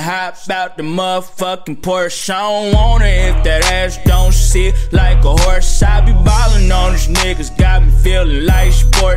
Hop out the motherfucking Porsche. I don't want it if that ass don't sit like a horse. I be ballin' on these niggas, got me feelin' like sports.